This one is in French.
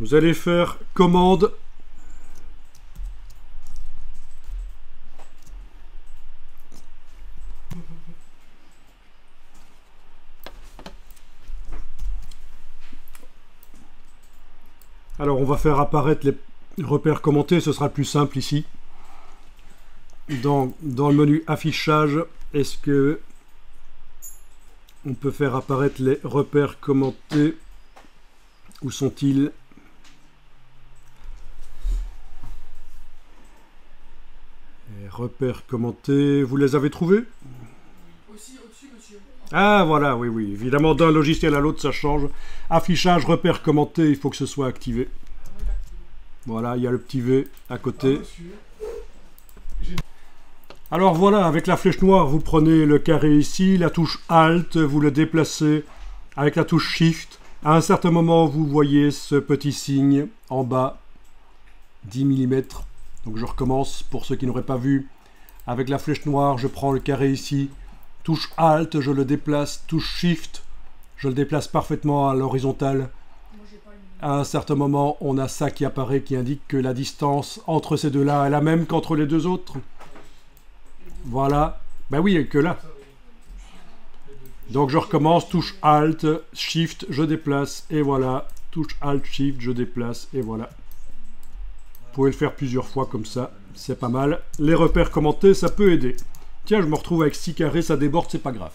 Vous allez faire commande. Alors on va faire apparaître les repères commentés, ce sera plus simple ici. Dans, dans le menu affichage, est-ce que on peut faire apparaître les repères commentés? Où sont-ils? Les repères commentés, vous les avez trouvés? Aussi au-dessus, monsieur. Ah voilà, oui, oui. Évidemment, d'un logiciel à l'autre, ça change. Affichage, repères commentés, il faut que ce soit activé. Voilà, il y a le petit V à Ah, côté. monsieur. Alors voilà, avec la flèche noire, vous prenez le carré ici, la touche Alt, vous le déplacez avec la touche Shift. À un certain moment, vous voyez ce petit signe en bas, 10 mm. Donc je recommence pour ceux qui n'auraient pas vu. Avec la flèche noire, je prends le carré ici, touche Alt, je le déplace, touche Shift, je le déplace parfaitement à l'horizontale. À un certain moment, on a ça qui apparaît qui indique que la distance entre ces deux-là est la même qu'entre les deux autres. Voilà. Ben oui, que là. Donc je recommence, touche Alt, Shift, je déplace, et voilà. Touche Alt, Shift, je déplace, et voilà. Vous pouvez le faire plusieurs fois comme ça, c'est pas mal. Les repères commentés, ça peut aider. Tiens, je me retrouve avec 6 carrés, ça déborde, c'est pas grave.